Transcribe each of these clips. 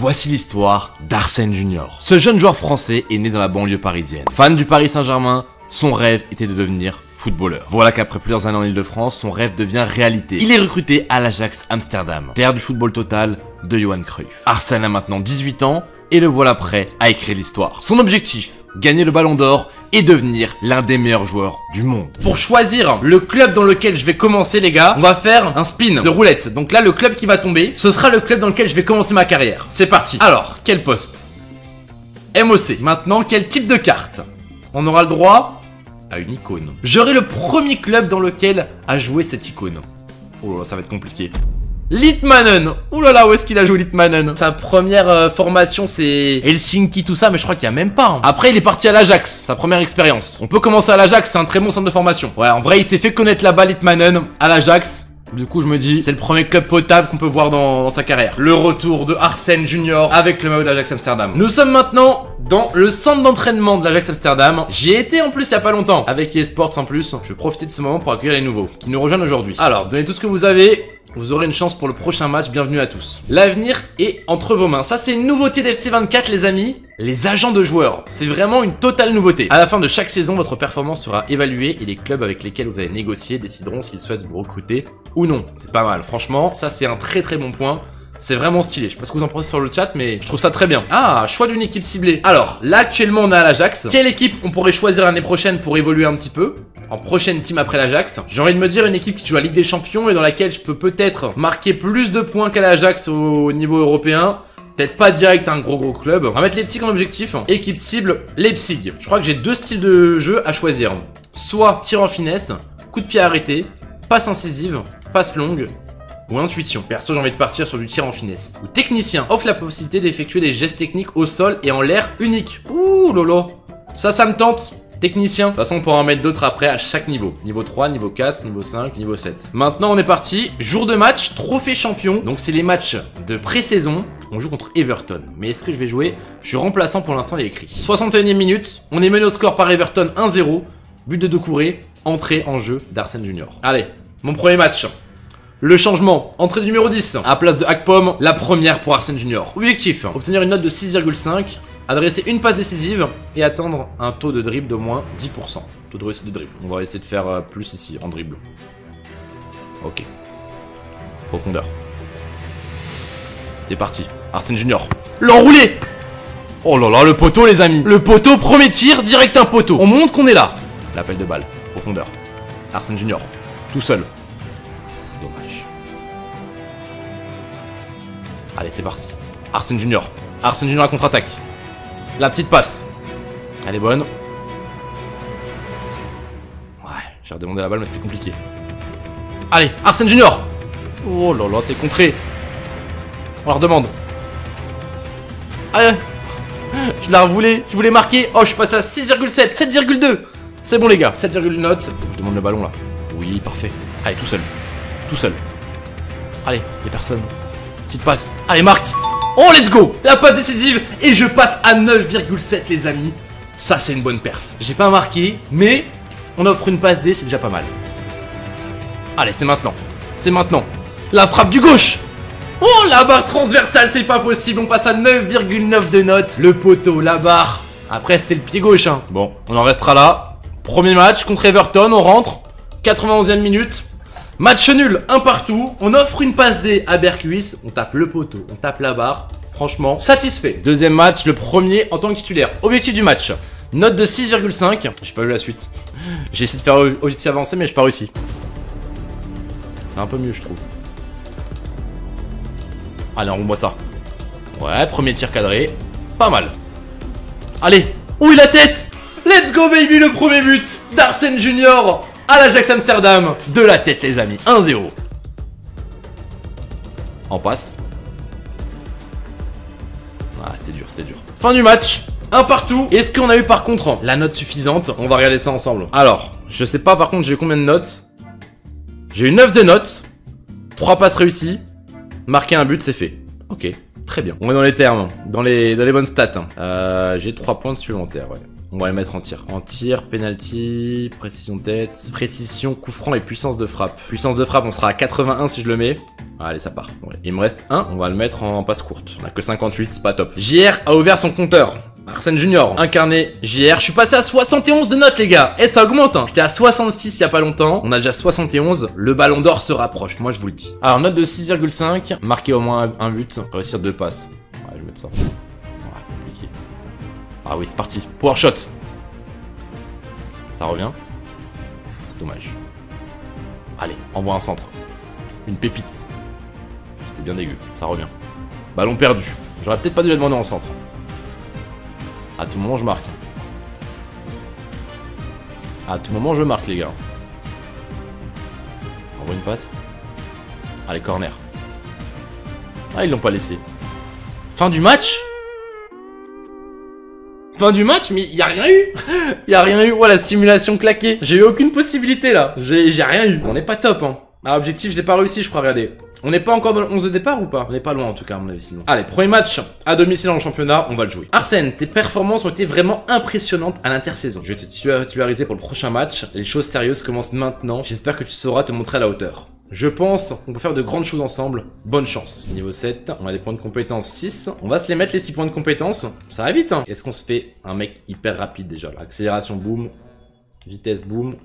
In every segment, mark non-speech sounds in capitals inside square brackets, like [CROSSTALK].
Voici l'histoire d'Arsène Junior. Ce jeune joueur français est né dans la banlieue parisienne. Fan du Paris Saint-Germain, son rêve était de devenir footballeur. Voilà qu'après plusieurs années en Ile-de-France, son rêve devient réalité. Il est recruté à l'Ajax Amsterdam, terre du football total de Johan Cruyff. Arsène a maintenant 18 ans et le voilà prêt à écrire l'histoire. Son objectif, gagner le ballon d'or et devenir l'un des meilleurs joueurs du monde. Pour choisir le club dans lequel je vais commencer les gars, on va faire un spin de roulette. Donc là le club qui va tomber, ce sera le club dans lequel je vais commencer ma carrière. C'est parti. Alors, quel poste? MOC. Maintenant, quel type de carte? On aura le droit à une icône. J'aurai le premier club dans lequel a joué cette icône. Oh là, ça va être compliqué. Litmanen Ouh là là, où est-ce qu'il a joué Litmanen? Sa première euh, formation, c'est Helsinki, tout ça, mais je crois qu'il y a même pas. hein. Après, il est parti à l'Ajax, sa première expérience. On peut commencer à l'Ajax, c'est un très bon centre de formation. Ouais, en vrai, il s'est fait connaître là-bas, Litmanen, à l'Ajax. Du coup, je me dis, c'est le premier club potable qu'on peut voir dans, dans sa carrière. Le retour de Arsène Junior avec le maillot de l'Ajax Amsterdam. Nous sommes maintenant dans le centre d'entraînement de l'Ajax Amsterdam. J'y ai été en plus il y a pas longtemps avec eSports en plus. Je vais profiter de ce moment pour accueillir les nouveaux qui nous rejoignent aujourd'hui. Alors, donnez tout ce que vous avez. Vous aurez une chance pour le prochain match, bienvenue à tous. L'avenir est entre vos mains. Ça c'est une nouveauté d'FC 24 les amis. Les agents de joueurs, c'est vraiment une totale nouveauté. À la fin de chaque saison, votre performance sera évaluée et les clubs avec lesquels vous avez négocié décideront s'ils souhaitent vous recruter ou non. C'est pas mal, franchement, ça c'est un très très bon point. C'est vraiment stylé. Je sais pas ce que vous en pensez sur le chat, mais je trouve ça très bien. Ah, choix d'une équipe ciblée. Alors, là actuellement on est à l'Ajax. Quelle équipe on pourrait choisir l'année prochaine pour évoluer un petit peu en prochaine team après l'Ajax? J'ai envie de me dire une équipe qui joue à Ligue des Champions et dans laquelle je peux peut-être marquer plus de points qu'à l'Ajax au niveau européen. Peut-être pas direct un gros gros club. On va mettre Leipzig en objectif. Équipe cible, Leipzig. Je crois que j'ai deux styles de jeu à choisir. Soit tir en finesse, coup de pied arrêté, passe incisive, passe longue, ou intuition. Perso, j'ai envie de partir sur du tir en finesse. Ou technicien, offre la possibilité d'effectuer des gestes techniques au sol et en l'air uniques. Ouh lolo. Ça, ça me tente. Technicien. De toute façon, on pourra en mettre d'autres après à chaque niveau. Niveau 3, niveau 4, niveau 5, niveau 7. Maintenant, on est parti. Jour de match, trophée champion. Donc, c'est les matchs de pré-saison. On joue contre Everton. Mais est-ce que je vais jouer? Je suis remplaçant pour l'instant, il est écrit. 61e minute. On est mené au score par Everton 1-0. But de Doucouré. Entrée en jeu d'Arsène Junior. Allez, mon premier match. Le changement, entrée numéro 10, à place de Hackpom, la première pour Arsène Junior. Objectif, obtenir une note de 6,5, adresser une passe décisive et atteindre un taux de dribble d'au moins 10%. Taux de réussite de dribble. On va essayer de faire euh, plus ici, en dribble. Ok. Profondeur. C'est parti. Arsène Junior. L'enroulé Oh là là, le poteau les amis Le poteau, premier tir, direct un poteau. On montre qu'on est là. L'appel de balle. Profondeur. Arsène Junior. Tout seul. Allez, c'est parti. Arsène Junior. Arsène Junior à contre-attaque. La petite passe. Elle est bonne. Ouais, j'ai redemandé la balle, mais c'était compliqué. Allez, Arsène Junior Oh là là, c'est contré. On leur demande. Allez [LAUGHS] Je la voulais, je voulais marquer. Oh, je passe à 6,7, 7,2 C'est bon les gars, 7, note. Je demande le ballon là. Oui, parfait. Allez, tout seul. Tout seul. Allez, y'a personne. Petite passe. Allez, marque Oh, let's go La passe décisive et je passe à 9,7 les amis. Ça, c'est une bonne perf. J'ai pas marqué, mais on offre une passe D, c'est déjà pas mal. Allez, c'est maintenant. C'est maintenant. La frappe du gauche Oh, la barre transversale, c'est pas possible. On passe à 9,9 de notes. Le poteau, la barre. Après, c'était le pied gauche. Hein. Bon, on en restera là. Premier match contre Everton, on rentre. 91e minute. Match nul, un partout. On offre une passe D à Berkuis. On tape le poteau, on tape la barre. Franchement, satisfait. Deuxième match, le premier en tant que titulaire. Objectif du match. Note de 6,5. J'ai pas vu la suite. [LAUGHS] J'ai essayé de faire objectif avancé, mais j'ai pas réussi. C'est un peu mieux, je trouve. Allez, on voit ça. Ouais, premier tir cadré. Pas mal. Allez. Oui, la tête Let's go, baby, le premier but d'Arsène Junior à l'Ajax Amsterdam. De la tête, les amis. 1-0. En passe. Ah, c'était dur, c'était dur. Fin du match. Un partout. Est-ce qu'on a eu par contre la note suffisante? On va regarder ça ensemble. Alors, je sais pas par contre j'ai combien de notes? J'ai eu 9 de notes. 3 passes réussies. Marquer un but, c'est fait. Ok, très bien. On est dans les termes, dans les, dans les bonnes stats. hein. Euh, j'ai 3 points de supplémentaires, ouais. On va les mettre en tir. En tir, penalty, précision tête, précision, coup franc et puissance de frappe. Puissance de frappe, on sera à 81 si je le mets. Allez, ça part. Il me reste un. On va le mettre en passe courte. On a que 58, c'est pas top. JR a ouvert son compteur. Arsène Junior, incarné JR. Je suis passé à 71 de notes, les gars. Et eh, ça augmente, hein. J'étais à 66 il y a pas longtemps. On a déjà 71. Le ballon d'or se rapproche, moi je vous le dis. Alors, note de 6,5. Marquer au moins un but. Réussir deux passes. Ouais, je vais mettre ça. Ah oui, c'est parti. Power shot. Ça revient. Dommage. Allez, envoie un centre. Une pépite. C'était bien dégueu. Ça revient. Ballon perdu. J'aurais peut-être pas dû la demander en centre. À tout moment, je marque. À tout moment, je marque, les gars. Envoie une passe. Allez, corner. Ah, ils l'ont pas laissé. Fin du match Fin du match, mais il y a rien eu Il [LAUGHS] y a rien eu, voilà, simulation claquée. J'ai eu aucune possibilité, là. J'ai rien eu. On n'est pas top, hein. Ah, objectif, je l'ai pas réussi, je crois, regardez. On n'est pas encore dans le 11 de départ ou pas? On n'est pas loin en tout cas à mon avis sinon. Allez, premier match à domicile le championnat, on va le jouer. Arsène, tes performances ont été vraiment impressionnantes à l'intersaison. Je vais te titulariser pour le prochain match. Les choses sérieuses commencent maintenant. J'espère que tu sauras te montrer à la hauteur. Je pense qu'on peut faire de grandes choses ensemble. Bonne chance. Niveau 7, on a des points de compétence 6. On va se les mettre les 6 points de compétence. Ça va vite, hein. Est-ce qu'on se fait un mec hyper rapide déjà Accélération, boom. Vitesse, boom.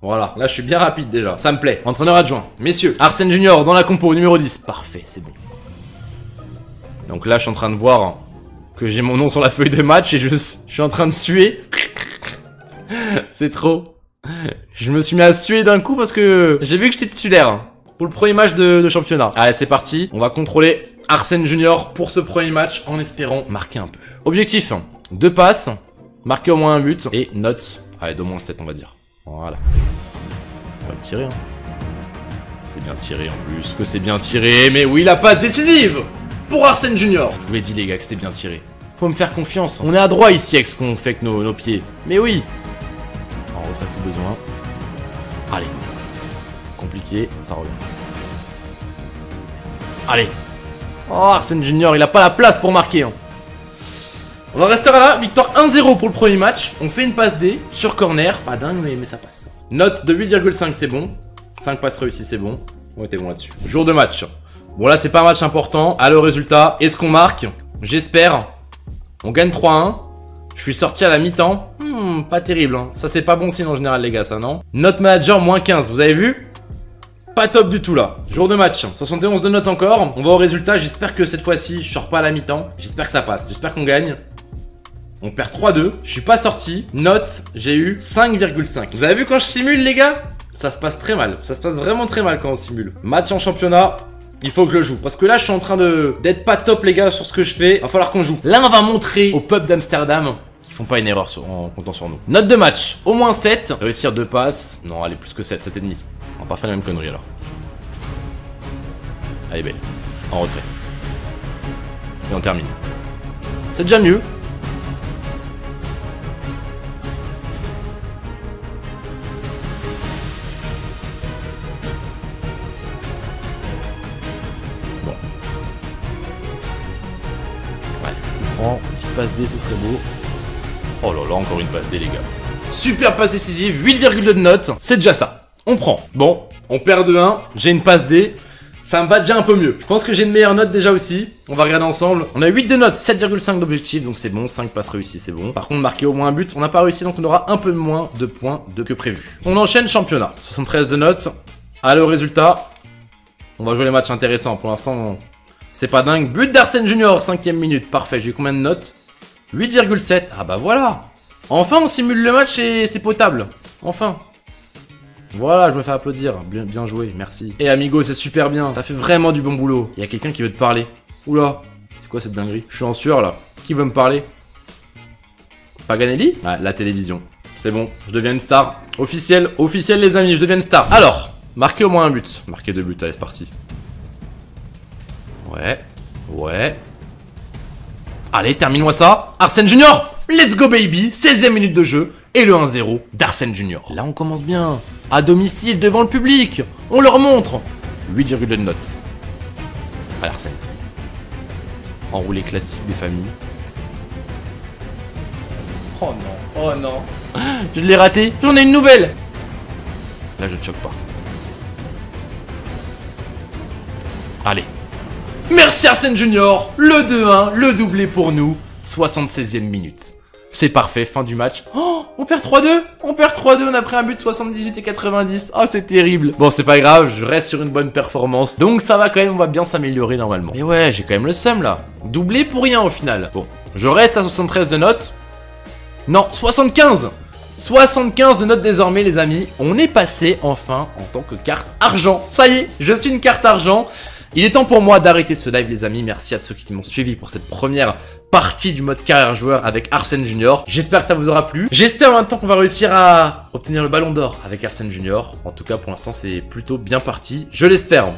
Voilà, là je suis bien rapide déjà, ça me plaît. Entraîneur adjoint, messieurs, Arsène Junior dans la compo, numéro 10. Parfait, c'est bon. Donc là je suis en train de voir que j'ai mon nom sur la feuille de match et je, suis en train de suer. [LAUGHS] c'est trop. [LAUGHS] Je me suis mis à suer d'un coup parce que j'ai vu que j'étais titulaire pour le premier match de, championnat. Allez, c'est parti. On va contrôler Arsène Junior pour ce premier match en espérant marquer un peu. Objectif, deux passes, marquer au moins un but et note, allez, d'au moins 7 on va dire. Voilà. On va le tirer. Hein. C'est bien tiré en plus, que c'est bien tiré. Mais oui, la passe décisive pour Arsène Junior. Je vous l'ai dit les gars que c'était bien tiré. Faut me faire confiance. On est à droit ici avec ce qu'on fait avec nos, pieds. Mais oui. Si besoin. Allez. Compliqué, ça revient. Allez. Oh, Arsène Junior, il a pas la place pour marquer. Hein. On en restera là, victoire 1-0 pour le premier match. On fait une passe D sur corner. Pas dingue, mais, ça passe. Note de 8,5, c'est bon. 5 passes réussies, c'est bon. On était bon là-dessus. Jour de match. Bon là, c'est pas un match important. Le résultat, est-ce qu'on marque? J'espère. On gagne 3-1. Je suis sorti à la mi-temps. Hmm, pas terrible. Hein. Ça, c'est pas bon signe en général, les gars, ça, non Note manager, moins 15. Vous avez vu pas top du tout là. Jour de match, 71 de notes encore. On va au résultat. J'espère que cette fois-ci, je sors pas à la mi-temps. J'espère que ça passe. J'espère qu'on gagne. On perd 3-2. Je suis pas sorti. Note, j'ai eu 5,5. Vous avez vu quand je simule, les gars Ça se passe très mal. Ça se passe vraiment très mal quand on simule. Match en championnat. Il faut que je joue. Parce que là, je suis en train de d'être pas top, les gars, sur ce que je fais. Va falloir qu'on joue. Là, on va montrer au pub d'Amsterdam font pas une erreur en comptant sur nous. Note de match. Au moins 7. Réussir deux passes. Non, allez, plus que 7, 7,5. On va pas faire la même connerie alors. Allez, belle. En retrait. Et on termine. C'est déjà mieux. petite passe D, ce serait beau. Oh là là, encore une passe D, les gars. Super passe décisive, 8,2 de notes, c'est déjà ça. On prend. Bon, on perd de 1, j'ai une passe D. Ça me va déjà un peu mieux. Je pense que j'ai une meilleure note déjà aussi. On va regarder ensemble. On a 8 de notes, 7,5 d'objectif, donc c'est bon. 5 passes réussies, c'est bon. Par contre, marquer au moins un but, on n'a pas réussi, donc on aura un peu moins de points de que prévu. On enchaîne championnat. 73 de notes. Allez au résultat. On va jouer les matchs intéressants. Pour l'instant, c'est pas dingue. But d'Arsène Junior, cinquième minute. Parfait, j'ai combien de notes? 8,7. Ah bah voilà. Enfin, on simule le match et c'est potable. Enfin. Voilà, je me fais applaudir. Bien, joué, merci. Et amigo, c'est super bien. T'as fait vraiment du bon boulot. Il y a quelqu'un qui veut te parler. Oula, c'est quoi cette dinguerie? Je suis en sueur là. Qui veut me parler? Paganelli? La télévision. C'est bon, je deviens une star. Officiel, officiel les amis, je deviens une star. Alors, marquez au moins un but. Marquez deux buts, allez, c'est parti. Ouais. Ouais. Allez, termine-moi ça. Arsène Junior Let's go baby 16ème minute de jeu et le 1-0 d'Arsène Junior. Là, on commence bien. À domicile, devant le public. On leur montre. 8,2 de notes. Allez, Arsène. Enroulé classique des familles. Oh non, oh non. Je l'ai raté, j'en ai une nouvelle. Là, je ne choque pas. Allez. Merci Arsène Junior, le 2-1, le doublé pour nous. 76e minute. C'est parfait, fin du match. Oh, on perd 3-2 On perd 3-2, on a pris un but 78 et 90. Oh, c'est terrible. Bon, c'est pas grave, je reste sur une bonne performance. Donc ça va quand même, on va bien s'améliorer normalement. Mais ouais, j'ai quand même le seum là. Doublé pour rien au final. Bon, je reste à 73 de notes. Non, 75 75 de notes désormais les amis. On est passé enfin en tant que carte argent. Ça y est, je suis une carte argent. Il est temps pour moi d'arrêter ce live les amis, merci à ceux qui m'ont suivi pour cette première partie du mode carrière joueur avec Arsène Junior. J'espère que ça vous aura plu. J'espère maintenant qu'on va réussir à obtenir le ballon d'or avec Arsène Junior. En tout cas pour l'instant c'est plutôt bien parti, je l'espère.